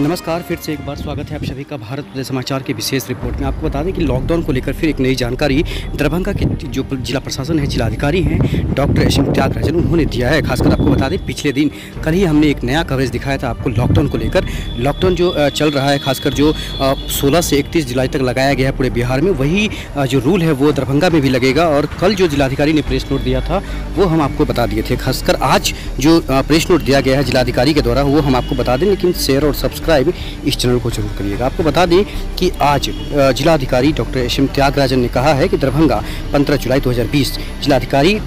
नमस्कार, फिर से एक बार स्वागत है आप सभी का भारत प्रदेश समाचार के विशेष रिपोर्ट में। आपको बता दें कि लॉकडाउन को लेकर फिर एक नई जानकारी दरभंगा के जो जिला प्रशासन है, जिलाधिकारी हैं डॉक्टर एस एम त्यागराजन, उन्होंने दिया है। खासकर आपको बता दें, पिछले दिन कल ही हमने एक नया कवरेज दिखाया था आपको लॉकडाउन को लेकर। लॉकडाउन जो चल रहा है, खासकर जो सोलह से इकतीस जुलाई तक लगाया गया है पूरे बिहार में, वही जो रूल है, वो दरभंगा में भी लगेगा। और कल जो जिलाधिकारी ने प्रेस नोट दिया था, वो हम आपको बता दिए थे। खासकर आज जो प्रेस नोट दिया गया है जिलाधिकारी के द्वारा, वो हम आपको बता दें लेकिन शेयर और सब्सक्राइब सब्सक्राइब इस चैनल को ज़रूर करिएगा। आपको बता दें कि आज जिलाधिकारी डॉक्टर एस एम त्यागराजन ने कहा है कि दरभंगा 15 जुलाई 2020 जिलाधिकारी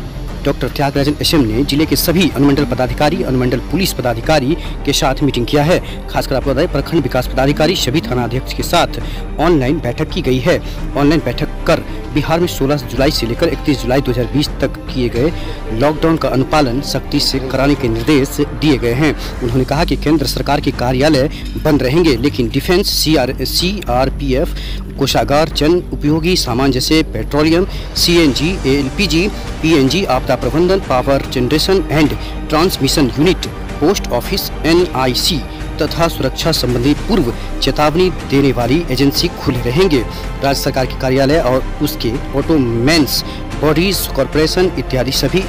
डॉक्टर त्यागराजन एस ने ज़िले के सभी अनुमंडल पदाधिकारी, अनुमंडल पुलिस पदाधिकारी के साथ मीटिंग किया है। खासकर आपको बताएँ, प्रखंड विकास पदाधिकारी, सभी थाना अध्यक्ष के साथ ऑनलाइन बैठक की गई है। ऑनलाइन बैठक कर बिहार में 16 जुलाई से लेकर 31 जुलाई 2020 तक किए गए लॉकडाउन का अनुपालन सख्ती से कराने के निर्देश दिए गए हैं। उन्होंने कहा कि केंद्र सरकार के कार्यालय बंद रहेंगे, लेकिन defence C R C R P F कोषागार जन उपयोगी सामान जैसे petroleum C N G L P G P N G आपदा प्रबंधन, power generation and transmission unit, post office N I C तथा सुरक्षा संबंधी पूर्व चेतावनी देने वाली एजेंसी खुले रहेंगे। राज्य सरकार के कार्यालय और उसके ऑटोमेंस बॉडीज कॉरपोरेशन इत्यादि सभी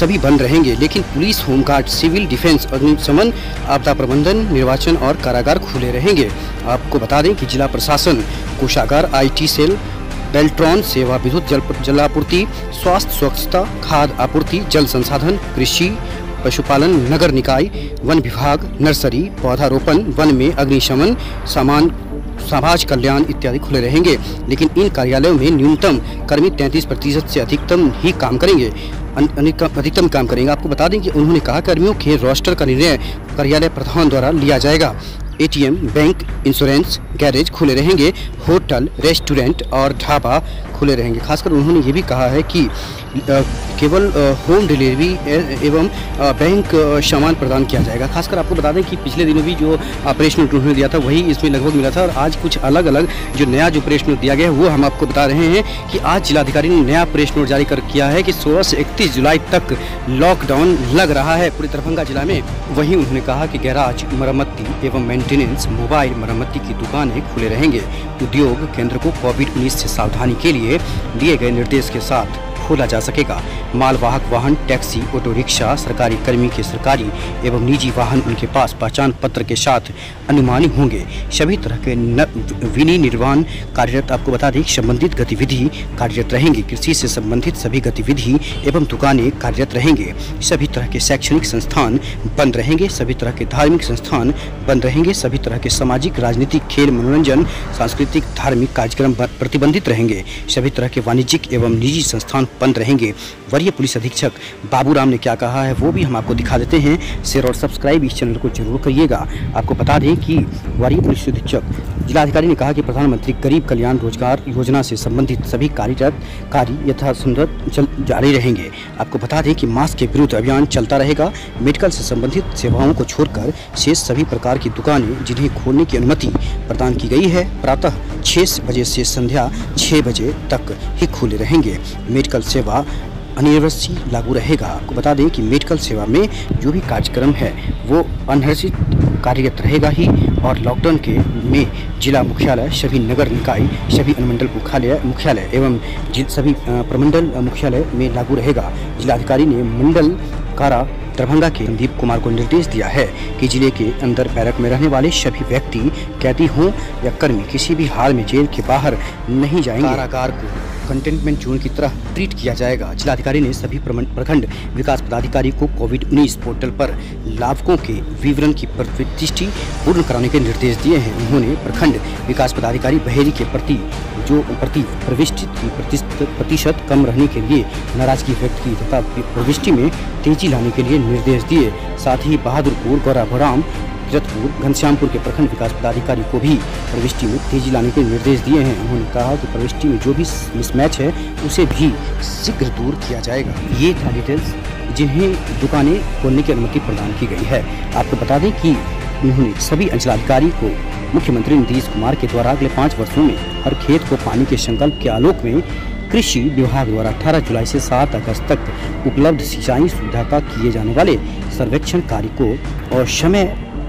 सभी बंद रहेंगे। लेकिन पुलिस, होमगार्ड, सिविल डिफेंस, अग्निशमन, आपदा प्रबंधन, निर्वाचन और कारागार खुले रहेंगे। आपको बता दें कि जिला प्रशासन, कोषागार, आईटी सेल, बेल्ट्रॉन, सेवा विद्युत जल, जलापूर्ति, स्वास्थ्य, स्वच्छता खाद आपूर्ति, जल संसाधन, कृषि पशुपालन, नगर निकाय, वन विभाग, नर्सरी, पौधारोपण, वन में अग्निशमन, सामान, समाज कल्याण इत्यादि खुले रहेंगे। लेकिन इन कार्यालयों में न्यूनतम कर्मी 33 प्रतिशत से अधिकतम ही काम करेंगे। अधिकतम काम करेंगे। आपको बता दें कि उन्होंने कहा, कर्मियों के रोस्टर का निर्णय कार्यालय प्रधान द्वारा लिया जाएगा। एटीएम, बैंक, इंश्योरेंस गैरेज खुले रहेंगे, होटल, रेस्टोरेंट और ढाबा खुले रहेंगे। खासकर उन्होंने ये भी कहा है कि केवल होम डिलीवरी एवं बैंक सामान प्रदान किया जाएगा। खासकर आपको बता दें कि पिछले दिनों भी जो ऑपरेशन उन्होंने दिया था, वही इसमें लगभग मिला था और आज कुछ अलग अलग जो नया जो प्रेस नोट दिया गया है, वो हम आपको बता रहे हैं कि आज जिलाधिकारी ने नया प्रेस नोट जारी कर किया है कि सोलह से इकतीस जुलाई तक लॉकडाउन लग रहा है पूरे दरभंगा जिला में। वहीं उन्होंने कहा कि गैराज मरम्मती एवं मेंटेनेंस मोबाइल मरम्मती की दुकानें खुले रहेंगे। उद्योग केंद्र को कोविड उन्नीस से सावधानी के लिए दिए गए निर्देश के साथ। खोला जा सकेगा। मालवाहक वाहन, टैक्सी ऑटो रिक्शा सरकारी कर्मी के सरकारी एवं निजी वाहन उनके पास पहचान पत्र के साथ अनुमानी होंगे। सभी तरह के विनिर्माण कार्यरत, आपको बता दें संबंधित गतिविधि कार्यरत रहेंगी। कृषि से संबंधित सभी गतिविधि एवं दुकानें कार्यरत रहेंगे। सभी तरह के शैक्षणिक संस्थान बंद रहेंगे। सभी तरह के धार्मिक संस्थान बंद रहेंगे। सभी तरह के सामाजिक, राजनीतिक, खेल, मनोरंजन, सांस्कृतिक, धार्मिक कार्यक्रम प्रतिबंधित रहेंगे। सभी तरह के वाणिज्यिक एवं निजी संस्थान बंद रहेंगे। वरीय पुलिस अधीक्षक बाबूराम ने क्या कहा है, वो भी हम आपको दिखा देते हैं। शेयर और सब्सक्राइब इस चैनल को ज़रूर करिएगा। आपको बता दें कि वरीय पुलिस अधीक्षक जिलाधिकारी ने कहा कि प्रधानमंत्री गरीब कल्याण रोज़गार योजना से संबंधित सभी कार्यरत, कार्य यथासंगत जारी रहेंगे। आपको बता दें कि मास्क के विरुद्ध अभियान चलता रहेगा। मेडिकल से संबंधित सेवाओं को छोड़कर शेष सभी प्रकार की दुकानें जिन्हें खोलने की अनुमति प्रदान की गई है, प्रातः छः बजे से संध्या छः बजे तक ही खुले रहेंगे। मेडिकल सेवा अनिवार्य लागू रहेगा। आपको बता दें कि मेडिकल सेवा में जो भी कार्यक्रम है, वो अनहर्षित कार्यरत रहेगा ही। और लॉकडाउन के में जिला मुख्यालय, सभी नगर निकाय, सभी अनुमंडल मुख्यालय मुख्यालय एवं सभी प्रमंडल मुख्यालय में लागू रहेगा। जिलाधिकारी ने मंडल, कारा दरभंगा के संदीप कुमार को निर्देश दिया है कि ज़िले के अंदर बैरक में रहने वाले सभी व्यक्ति कैदी हों या कर्मी किसी भी हाल में जेल के बाहर नहीं जाएँगे। कारागार को कंटेनमेंट जोन की तरह ट्रीट किया जाएगा। जिलाधिकारी ने सभी प्रखंड विकास पदाधिकारी को कोविड उन्नीस पोर्टल पर लाभकों के विवरण की प्रतिष्ठि पूर्ण कराने के निर्देश दिए हैं। उन्होंने प्रखंड विकास पदाधिकारी बहेरी के प्रति जो प्रति प्रविष्टि की प्रतिशत कम रहने के लिए नाराज़गी व्यक्त की तथा प्रविष्टि में तेज़ी लाने के लिए निर्देश दिए। साथ ही बहादुरपुर, गौराभराम, जतपुर, घनश्यामपुर के प्रखंड विकास पदाधिकारी को भी प्रविष्टि में तेज़ी लाने के निर्देश दिए हैं। उन्होंने कहा कि प्रविष्टि में जो भी मिसमैच है, उसे भी शीघ्र दूर किया जाएगा। ये था डिटेल्स जिन्हें दुकानें खोलने की अनुमति प्रदान की गई है। आपको बता दें कि उन्होंने सभी अंचलाधिकारी को, मुख्यमंत्री नीतीश कुमार के द्वारा अगले पाँच वर्षों में हर खेत को पानी के संकल्प के आलोक में कृषि विभाग द्वारा 18 जुलाई से 7 अगस्त तक उपलब्ध सिंचाई सुविधा का किए जाने वाले सर्वेक्षण कार्य को और समय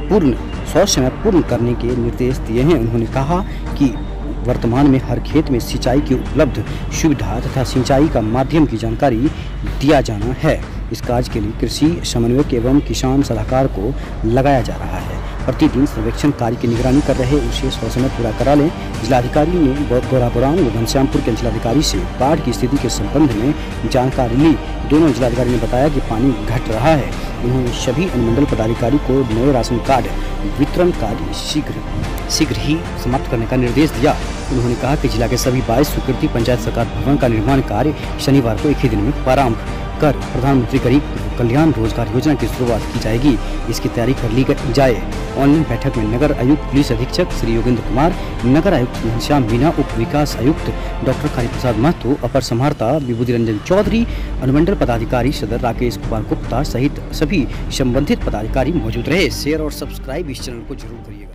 पूर्ण, सौ समय पूर्ण करने के निर्देश दिए हैं। उन्होंने कहा कि वर्तमान में हर खेत में सिंचाई की उपलब्ध सुविधा तथा सिंचाई का माध्यम की जानकारी दिया जाना है। इस कार्य के लिए कृषि समन्वयक एवं किसान सलाहकार को लगाया जा रहा है। प्रतिदिन सर्वेक्षण कार्य की निगरानी कर रहे उसे समय पूरा करा लें। जिलाधिकारी ने गौरापुराम व घनश्यामपुर के जिलाधिकारी से बाढ़ की स्थिति के संबंध में जानकारी ली। दोनों जिलाधिकारी ने बताया कि पानी घट रहा है। उन्होंने सभी अनुमंडल पदाधिकारी को नए राशन कार्ड, वितरण कार्य शीघ्र शीघ्र ही समाप्त करने का निर्देश दिया। उन्होंने कहा कि जिला के सभी बाईस स्वीकृति पंचायत सरकार भवन का निर्माण कार्य शनिवार को एक ही दिन में प्रारंभ कर प्रधानमंत्री गरीब कल्याण रोज़गार योजना की शुरुआत की जाएगी। इसकी तैयारी कर ली जाए। ऑनलाइन बैठक में नगर आयुक्त, पुलिस अधीक्षक श्री योगेंद्र कुमार, नगर आयुक्त घनश्याम मीना उप विकास आयुक्त डॉक्टर काली प्रसाद महतो, अपर समाहर्ता विभूति रंजन चौधरी, अनुमंडल पदाधिकारी सदर राकेश कुमार गुप्ता सहित सभी संबंधित पदाधिकारी मौजूद रहे। शेयर और सब्सक्राइब इस चैनल को ज़रूर करिएगा